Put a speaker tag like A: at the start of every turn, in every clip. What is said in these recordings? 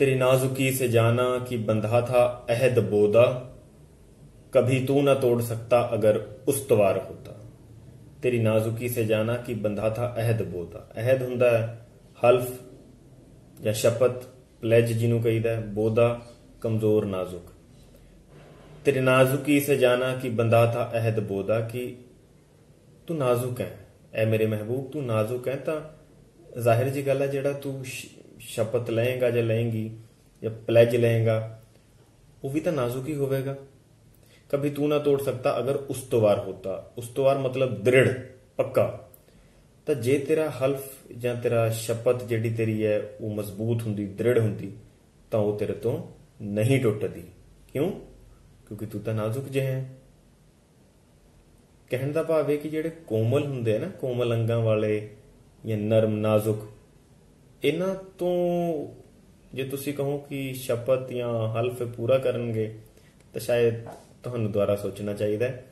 A: तेरी नाजुकी से जाना कि बंधा था अहद बोदा कभी तू न तोड़ सकता अगर उस्तवार होता ਤੇਰੀ ਨਾਜ਼ੁਕੀ ਸੇ ਜਾਣਾ ਕਿ ਬੰਧਾ ਥਾ ਅਹਿਦ ਬੋਤਾ ਅਹਿਦ ਹੁੰਦਾ ਹੈ ਹਲਫ ਜਾਂ ਸ਼ਪਤ ਪਲੇਜ ਜਿਹਨੂੰ ਕਹੀਦਾ ਹੈ ਬੋਦਾ ਕਮਜ਼ੋਰ ਨਾਜ਼ੁਕ ਤੇਰੀ ਨਾਜ਼ੁਕੀ ਸੇ ਜਾਣਾ ਕਿ ਬੰਧਾ ਥਾ ਅਹਿਦ ਬੋਦਾ ਕਿ ਤੂੰ ਨਾਜ਼ੁਕ ਹੈ ਐ ਮੇਰੇ ਮਹਿਬੂਬ ਤੂੰ ਨਾਜ਼ੁਕ ਹੈ ਤਾਂ ਜ਼ਾਹਿਰ ਜੀ ਗੱਲ ਹੈ ਜਿਹੜਾ ਤੂੰ ਸ਼ਪਤ ਲਏਗਾ ਜਾਂ ਲਏਗੀ ਜਾਂ ਪਲੇਜ ਲਏਗਾ, ਉਹ ਵੀ ਤਾਂ ਨਾਜ਼ੁਕ ਹੀ ਹੋਵੇਗਾ। ਕਭੀ ਤੂੰ ਨਾ ਤੋੜ ਸਕਦਾ ਅਗਰ ਉਸਤਵਾਰ ਹੋਤਾ। ਉਸਤਵਾਰ ਮਤਲਬ ਦ੍ਰਿੜ, ਪੱਕਾ। ਤਾਂ ਜੇ ਤੇਰਾ ਹਲਫ ਜਾਂ ਤੇਰਾ ਸ਼ਪਤ ਜਿਹੜੀ ਤੇਰੀ ਹੈ, ਉਹ ਮਜ਼ਬੂਤ ਹੁੰਦੀ, ਦ੍ਰਿੜ ਹੁੰਦੀ, ਤਾਂ ਉਹ ਤੇਰੇ ਤੋਂ ਨਹੀਂ ਟੁੱਟਦੀ। ਕਿਉਂ? ਕਿਉਂਕਿ ਤੂੰ ਤਾਂ ਨਾਜ਼ੁਕ ਜਿਹਾ ਹੈ। ਕਹਿਣ ਦਾ ਭਾਵ ਹੈ ਕਿ ਜਿਹੜੇ ਕੋਮਲ ਹੁੰਦੇ ਆ ਨਾ, ਕੋਮਲ ਅੰਗਾਂ ਵਾਲੇ ਜਾਂ ਨਰਮ, ਨਾਜ਼ੁਕ ਇਹਨਾਂ ਤੋਂ ਜੇ ਤੁਸੀਂ ਕਹੋ ਕਿ ਸ਼ਪਤ ਜਾਂ ਹਲਫ ਪੂਰਾ ਕਰਨਗੇ, ਤਾਂ ਸ਼ਾਇਦ ਤੁਹਾਨੂੰ ਦੁਬਾਰਾ ਸੋਚਣਾ ਚਾਹੀਦਾ ਹੈ।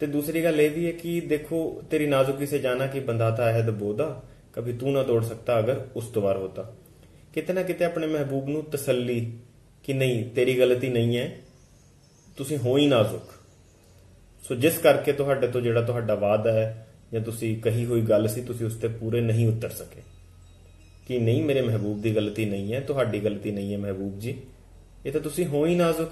A: ਤੇ ਦੂਸਰੀ ਗੱਲ ਇਹ ਵੀ ਹੈ ਕਿ ਦੇਖੋ, ਤੇਰੀ ਨਾਜ਼ੁਕੀ ਸੇ ਜਾਣਾ ਕਿ ਬੰਦਾਤਾ ਅਹਿਦ ਬੋਦਾ ਕभी ਤੂੰ ਨਾ ਤੋੜ ਸਕਤਾ ਅਗਰ ਉਸ ਤੋਂ ਵਾਰ ਹੋਤਾ। ਕਿਤੇ ਨਾ ਕਿਤੇ ਆਪਣੇ ਮਹਿਬੂਬ ਨੂੰ ਤਸੱਲੀ ਕਿ ਨਹੀਂ, ਤੇਰੀ ਗਲਤੀ ਨਹੀਂ ਹੈ, ਤੁਸੀਂ ਹੋ ਹੀ ਨਾਜ਼ੁਕ। ਸੋ ਜਿਸ ਕਰਕੇ ਤੁਹਾਡੇ ਤੋਂ ਜਿਹੜਾ ਤੁਹਾਡਾ ਵਾਅਦਾ ਹੈ ਜਾਂ ਤੁਸੀਂ ਕਹੀ ਹੋਈ ਗੱਲ ਸੀ, ਤੁਸੀਂ ਉਸ ਤੇ ਪੂਰੇ ਨਹੀਂ ਉਤਰ ਸਕੇ। ਕਿ ਨਹੀਂ ਮੇਰੇ ਮਹਿਬੂਬ ਦੀ ਗਲਤੀ ਨਹੀਂ ਹੈ, ਤੁਹਾਡੀ ਗਲਤੀ ਨਹੀਂ ਹੈ ਮਹਿਬੂਬ ਜੀ। ਇਹ ਤਾਂ ਤੁਸੀਂ ਹੋ ਹੀ ਨਾਜ਼ੁਕ।